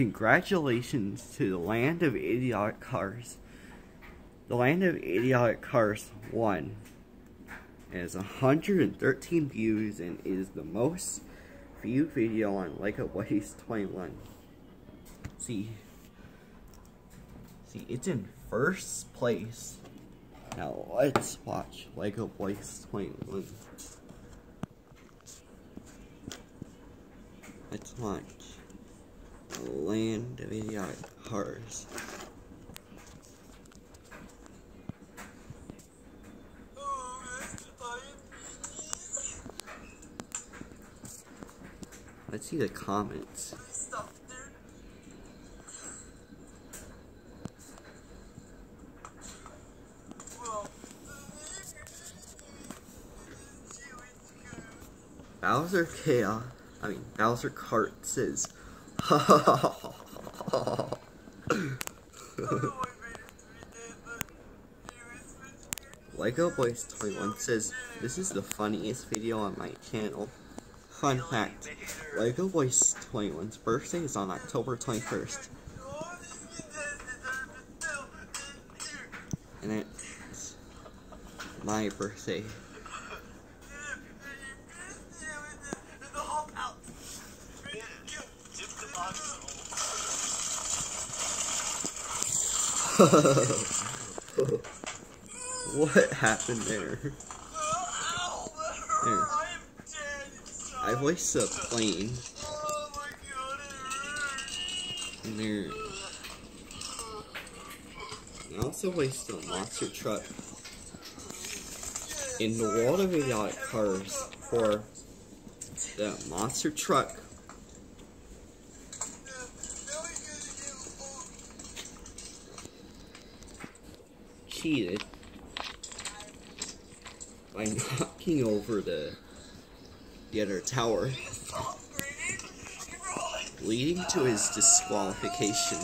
Congratulations to the Land of Idiotic Cars. The Land of Idiotic Cars won. It has 113 views and is the most viewed video on Lego Boys 21. See, see, it's in first place. Now let's watch Lego Boys 21. Let's watch Land of Idiotic Cars. Let's see the comments. Bowser Chaos, I mean Bowser Kart says, Lego Boys 21 says, this is the funniest video on my channel. Fun fact, Lego Boys 21's birthday is on October 21st. And it's my birthday. what happened there? There. I voiced a plane. And there. I also voiced a monster truck. In the world of idiotic cars, for the monster truck cheated by knocking over the the other tower, leading to his disqualification.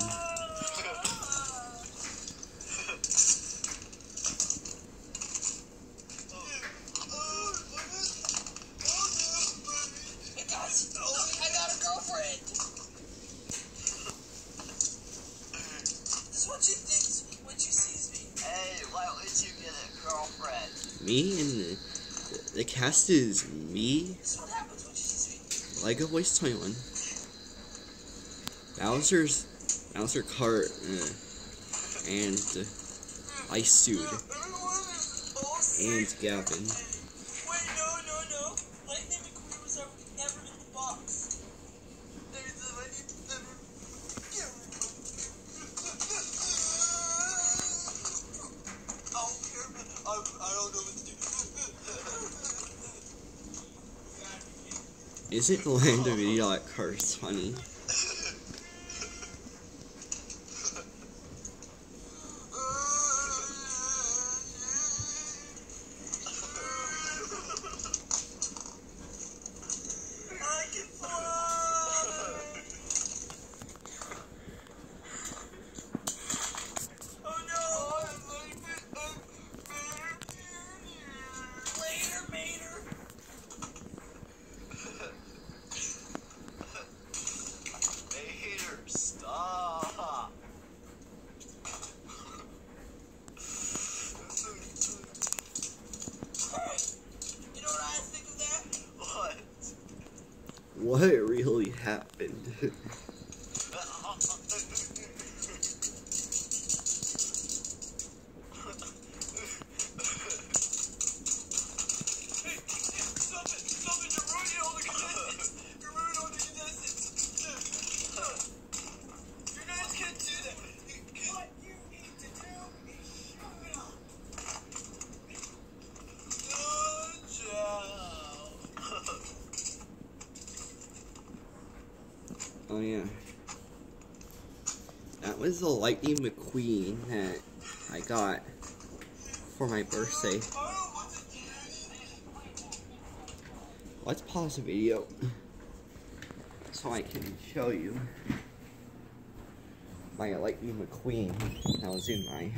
Me and the, the cast is me. Lego Boys 21, Bowser's Bowser Cart uh, and uh, Ice Dude, and Gavin. Isn't the land of idiotic cars funny? What really happened? That was the Lightning McQueen that I got for my birthday. Let's pause the video so I can show you my Lightning McQueen that was in my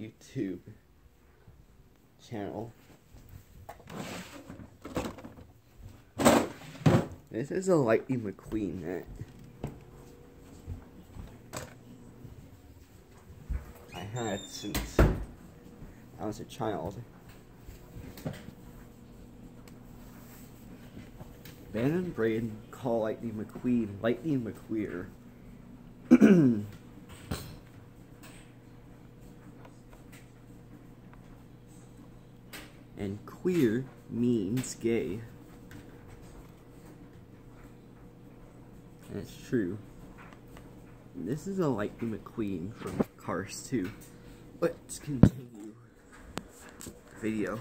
YouTube channel. This is a Lightning McQueen net. I had since I was a child. Ben and Braden call Lightning McQueen Lightning McQueer. and queer means gay. That's true. This is a Lightning McQueen from Cars 2. Let's continue video.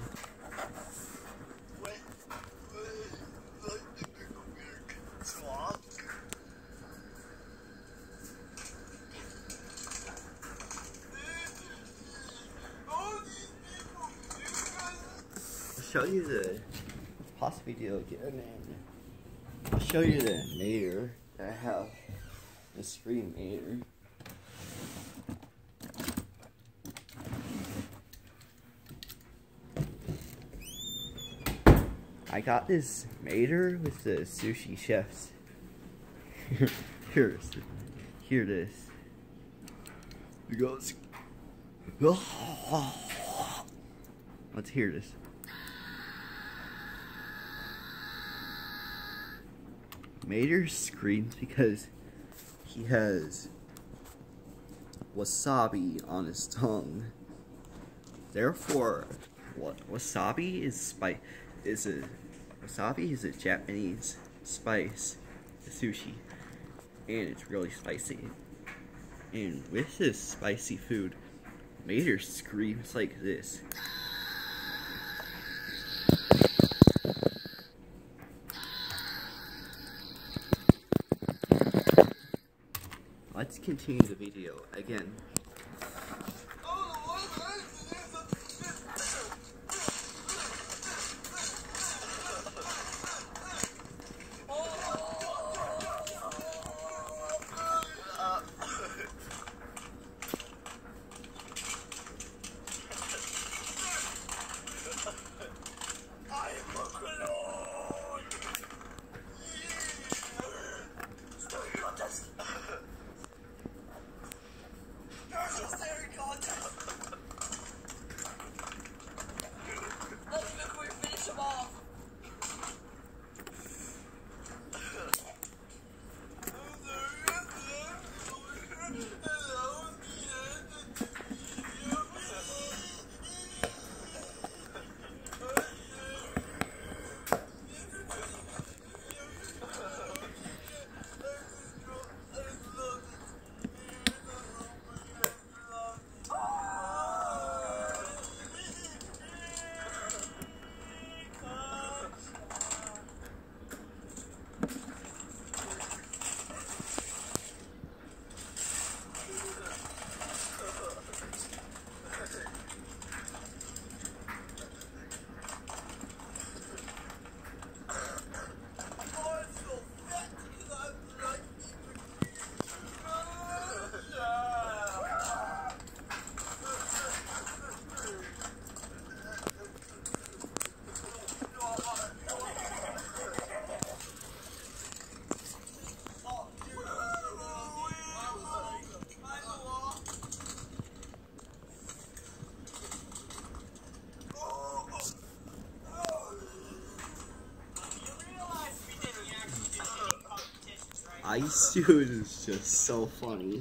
Show you the pause video again and I'll show you the Mater that I have. The screen mayor. Got this mater with the sushi chefs. Here's here it is. It goes. Let's hear this. Mater screams because he has wasabi on his tongue. Therefore, what wasabi is spice is a wasabi is a Japanese spice sushi, and it's really spicy. And with this spicy food, Mater screams like this. Let's continue the video again. Ice Dude is just so funny.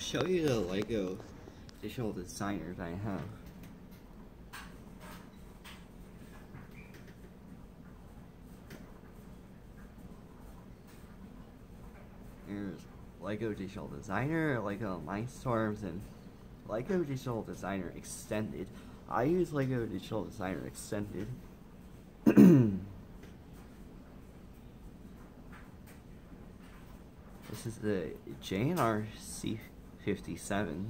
Show you the Lego digital designers I have. There's Lego Digital Designer, Lego Mindstorms, and Lego Digital Designer Extended. I use Lego Digital Designer Extended. This is the JNR C57.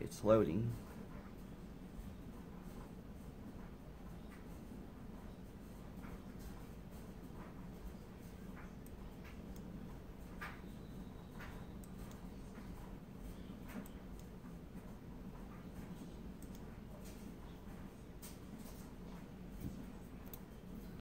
It's loading.